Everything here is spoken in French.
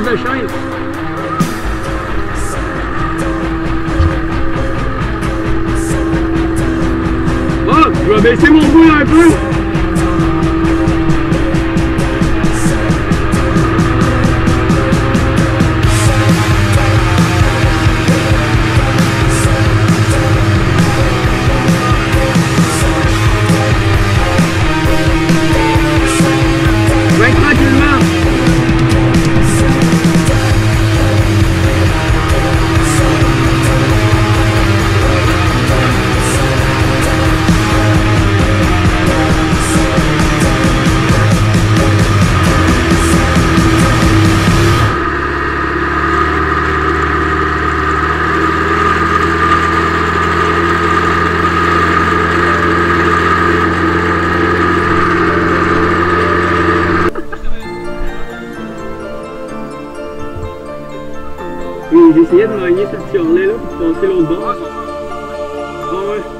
Use the shine. Oh, je vais baisser mon bout un peu. Essayé de le petit orlet là pour passer l'autre bord. Ah ouais.